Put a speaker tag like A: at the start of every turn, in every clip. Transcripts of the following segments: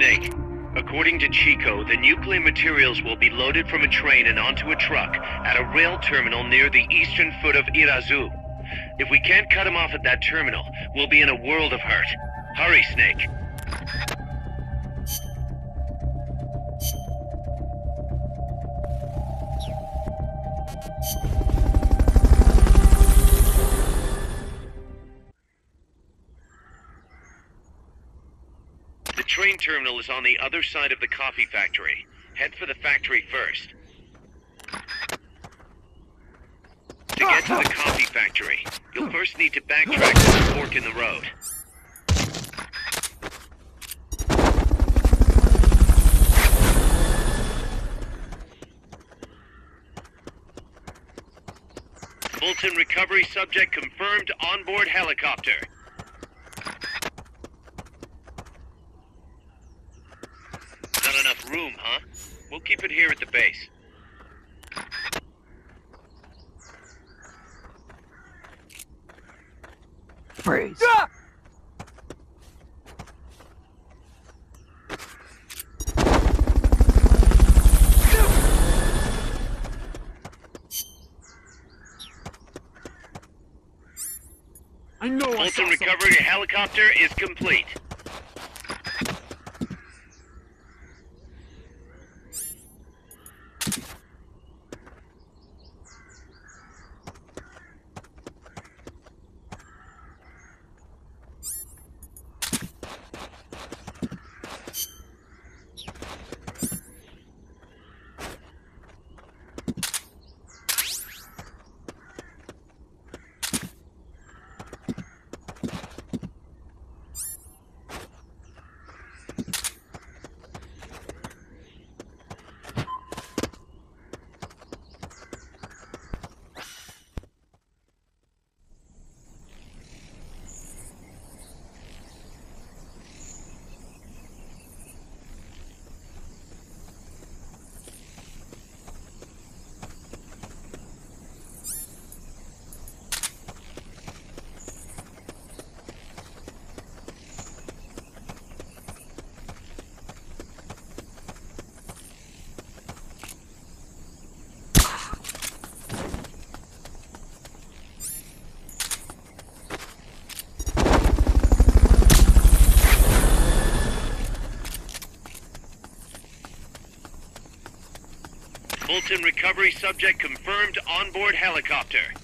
A: According to Chico, the nuclear materials will be loaded from a train and onto a truck at a rail terminal near the eastern foot of Irazu. If we can't cut him off at that terminal, we'll be in a world of hurt. Hurry, Snake. The train terminal is on the other side of the coffee factory. Head for the factory first. To get to the coffee factory, you'll first need to backtrack to the fork in the road. Fulton recovery subject confirmed onboard helicopter. Room, huh? We'll keep it here at the base.
B: Freeze.
C: I know I saw
A: Fulton recovery helicopter is complete. Fulton recovery subject confirmed onboard helicopter.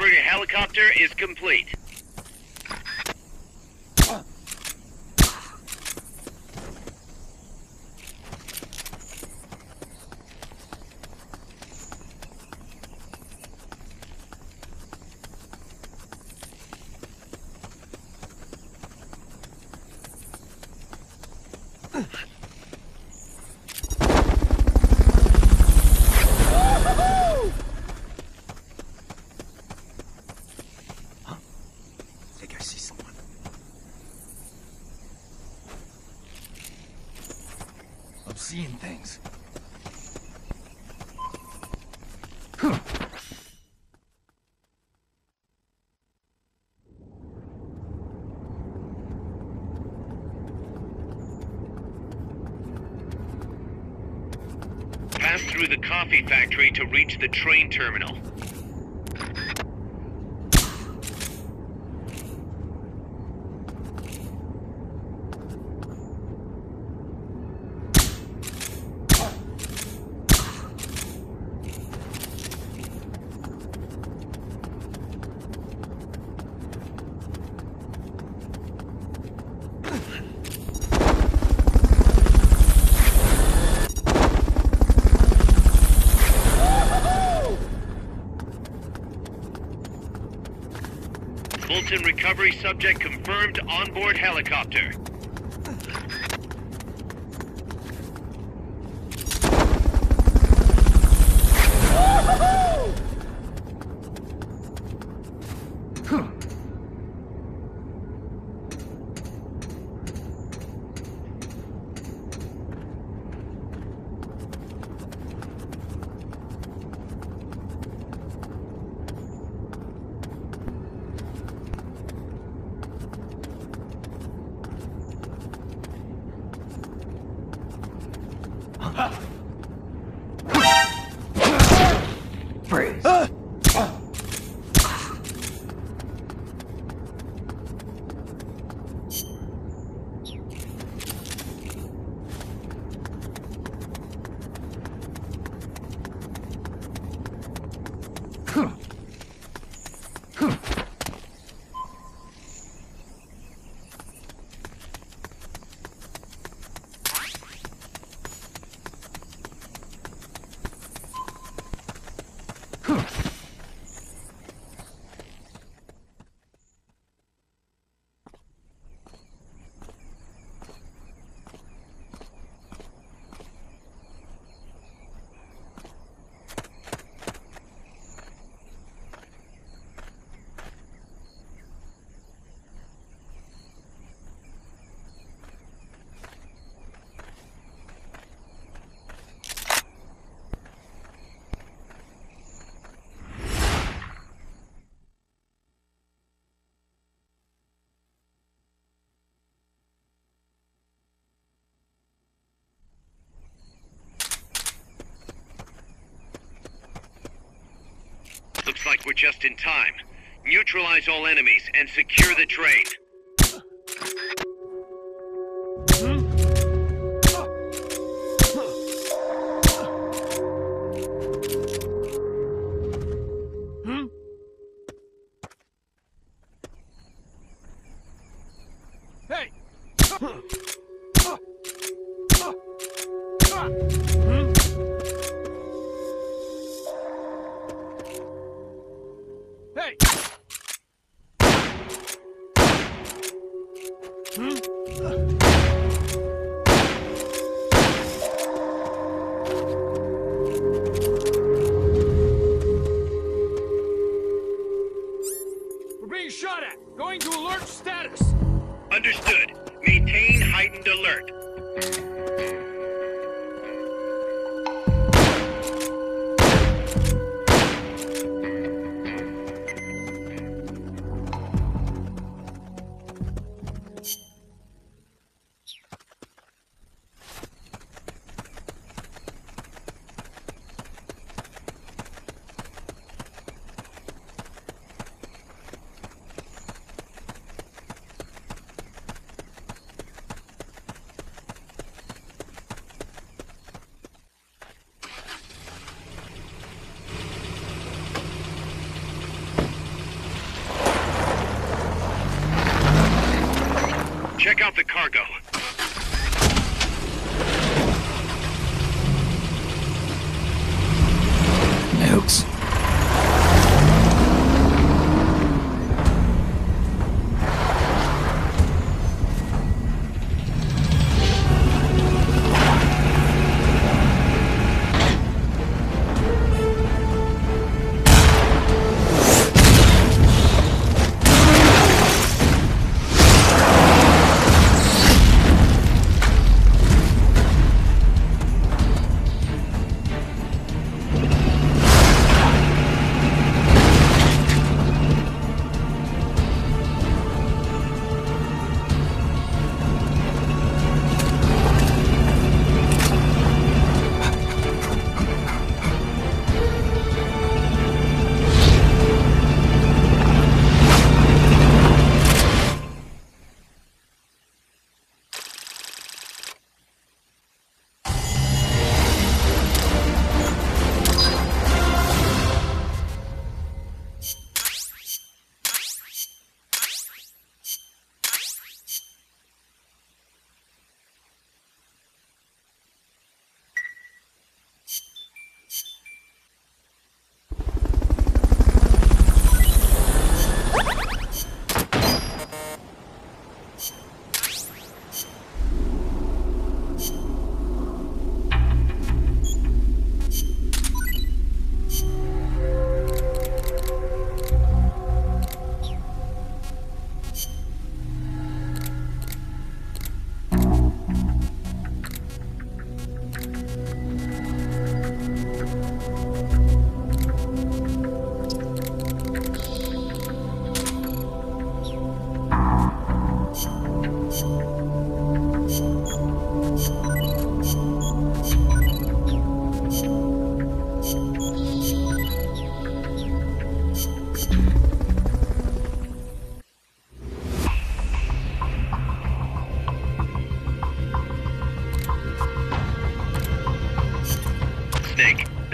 A: Recovery helicopter is complete.
C: Seeing things.
A: Pass through the coffee factory to reach the train terminal. Fulton recovery subject confirmed onboard helicopter.
C: Huh.
A: Looks like we're just in time. Neutralize all enemies and secure the train.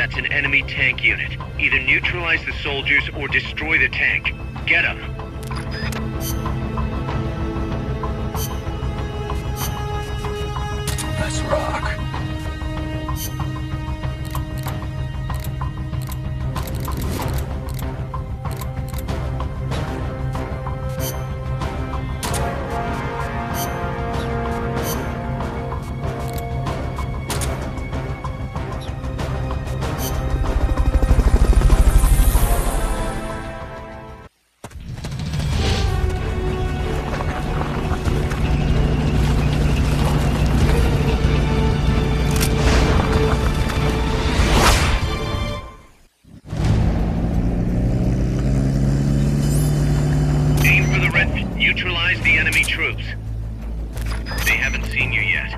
A: That's an enemy tank unit. Either neutralize the soldiers or destroy the tank. Get them. Neutralize the enemy troops. They haven't seen you yet.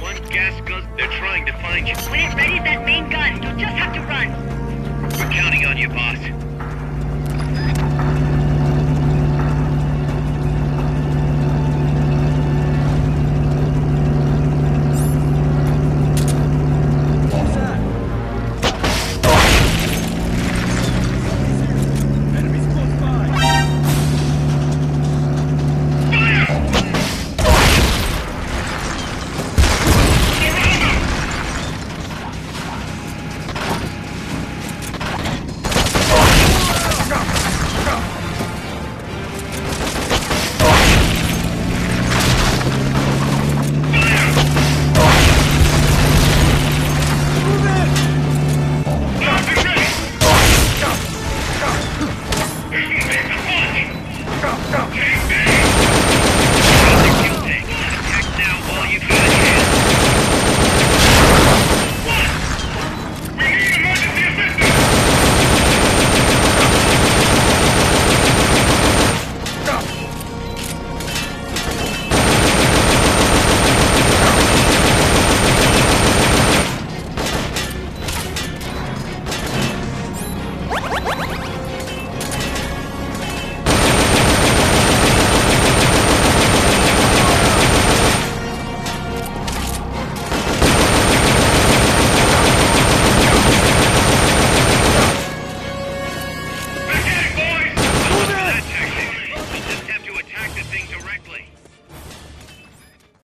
A: One gas goes. They're trying to find you.
B: We've readied that main gun. You just have to run.
A: We're counting on you, boss.